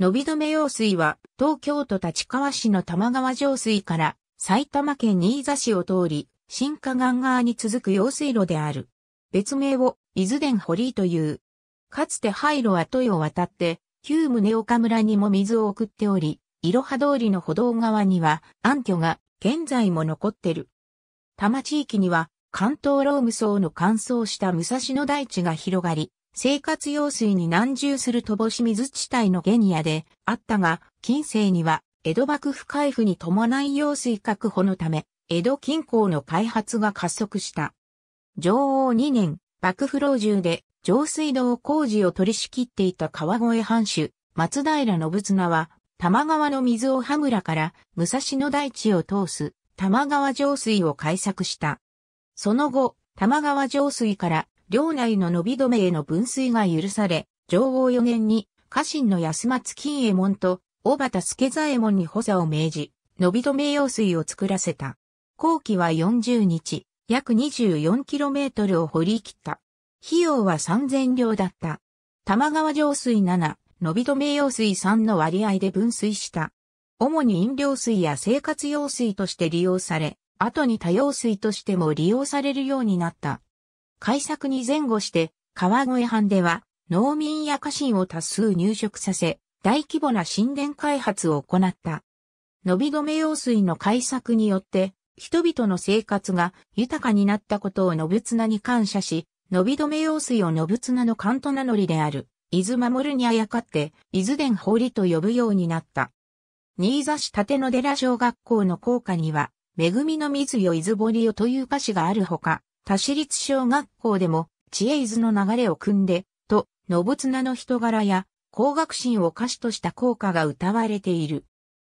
伸び止め用水は東京都立川市の玉川上水から埼玉県新座市を通り、新河岸側に続く用水路である。別名を伊豆伝堀という。かつて廃炉跡を渡って旧宗岡村にも水を送っており、いろは通りの歩道側には暗渠が現在も残ってる。多摩地域には関東ローム層の乾燥した武蔵野大地が広がり、生活用水に難重する乏し水地帯のゲニアであったが、近世には江戸幕府海府に伴い用水確保のため、江戸近郊の開発が加速した。女王2年、幕府老中で上水道工事を取り仕切っていた川越藩主、松平信綱は、玉川の水を羽村から武蔵野大地を通す玉川上水を開削した。その後、玉川上水から領内の伸び止めへの分水が許され、上王4年に家臣の安松金右衛門と小畑助左衛門に補佐を命じ、伸び止め用水を作らせた。後期は40日、約 24km を掘り切った。費用は3000両だった。玉川上水7、伸び止め用水3の割合で分水した。主に飲料水や生活用水として利用され、後に多用水としても利用されるようになった。開作に前後して、川越藩では農民や家臣を多数入植させ、大規模な神殿開発を行った。伸び止め用水の開作によって、人々の生活が豊かになったことを信綱に感謝し、伸び止め用水を信綱の関東名乗りである、伊豆守にあやかって、伊豆殿堀と呼ぶようになった。新座市立野寺小学校の校歌には、恵みの水よ伊豆堀よという歌詞があるほか、田市立小学校でも、知恵伊豆の流れを組んで、と、信綱の人柄や、工学心を歌詞とした校歌が歌われている。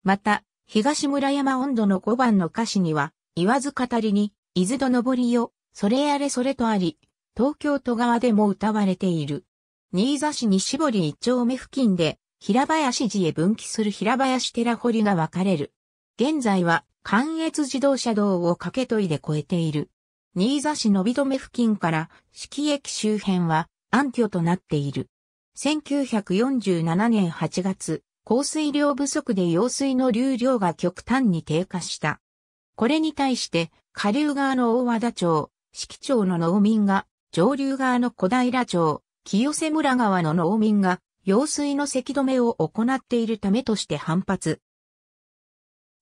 また、東村山温度の5番の歌詞には、言わず語りに、伊豆と登りよ、それやれそれとあり、東京都側でも歌われている。新座市西堀一丁目付近で、平林寺へ分岐する平林寺堀が分かれる。現在は、関越自動車道を掛け問いで越えている。新座市のび止め付近から四季駅周辺は暗渠となっている。1947年8月、降水量不足で用水の流量が極端に低下した。これに対して、下流側の大和田町、四季町の農民が、上流側の小平町、清瀬村川の農民が、用水のせき止めを行っているためとして反発。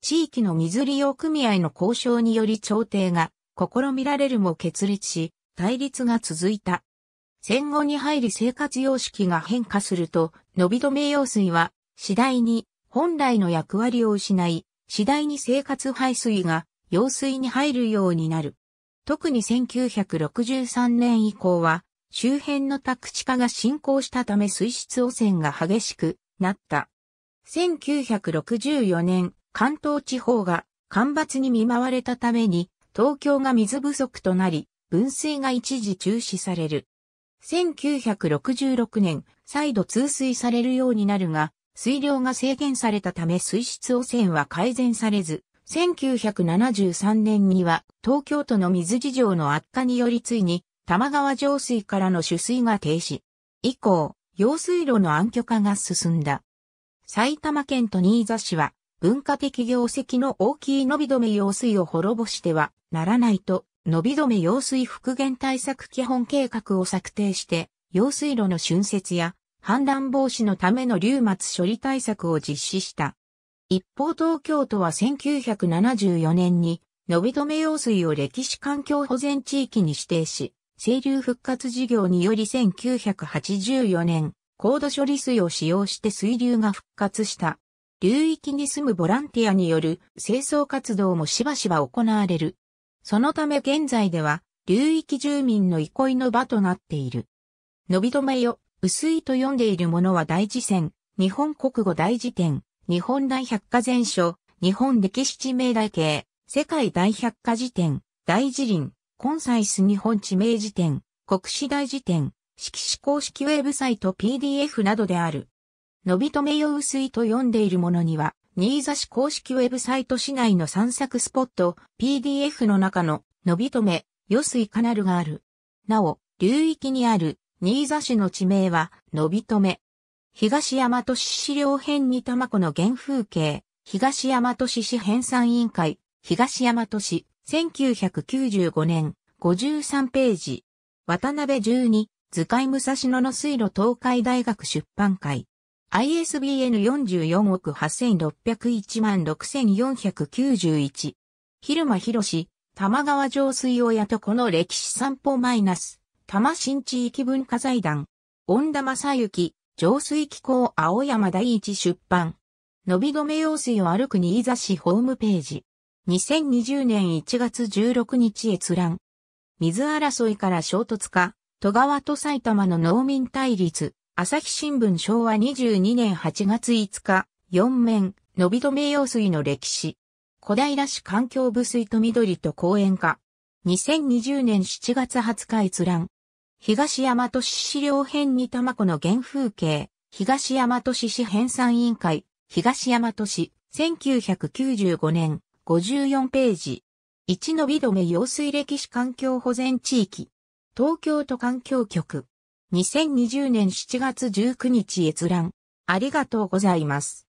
地域の水利用組合の交渉により調停が試みられるも決裂し、対立が続いた。戦後に入り生活様式が変化すると、伸び止め用水は次第に本来の役割を失い、次第に生活排水が用水に入るようになる。特に1963年以降は、周辺の宅地化が進行したため水質汚染が激しくなった。1964年、関東地方が干ばつに見舞われたために、東京が水不足となり、分水が一時中止される。1966年、再度通水されるようになるが、水量が制限されたため水質汚染は改善されず、1973年には東京都の水事情の悪化によりついに玉川上水からの取水が停止。以降、用水路の暗渠化が進んだ。埼玉県と新座市は文化的業績の大きい伸び止め用水を滅ぼしてはならないと、伸び止め用水復元対策基本計画を策定して、用水路の浚渫や氾濫防止のための流末処理対策を実施した。一方東京都は1974年に、伸び止め用水を歴史環境保全地域に指定し、清流復活事業により1984年、高度処理水を使用して水流が復活した。流域に住むボランティアによる清掃活動もしばしば行われる。そのため現在では、流域住民の憩いの場となっている。伸び止めよ、薄いと読んでいるものは大辞典、日本国語大辞典、日本大百科全書、日本歴史地名大系、世界大百科辞典、大辞林、コンサイス日本地名辞典、国史大辞典、色紙公式ウェブサイト PDF などである。伸び止め用薄いと読んでいるものには、新座市公式ウェブサイト市内の散策スポット PDF の中の伸び止め、余水カナルがある。なお、流域にある新座市の地名は、伸び止め。東大和市資料編に玉子の原風景、東大和市市編纂委員会、東大和市、1995年、53ページ。渡辺12、図解武蔵野の水路東海大学出版会。ISBN 44億8601万6491。昼間博士、玉川上水親とこの歴史散歩マイナス、玉新地域文化財団。恩田正幸、上水機構青山第一出版。伸び止め用水を歩く新座市ホームページ。2020年1月16日閲覧。水争いから衝突か、戸川と埼玉の農民対立、朝日新聞昭和22年8月5日、4面、伸び止め用水の歴史。小平市環境部水と緑と公園化。2020年7月20日閲覧。東大和市資料編に玉子の原風景。東大和市市編纂委員会。東大和市。1995年。54ページ。一のび止め用水歴史環境保全地域。東京都環境局。2020年7月19日閲覧。ありがとうございます。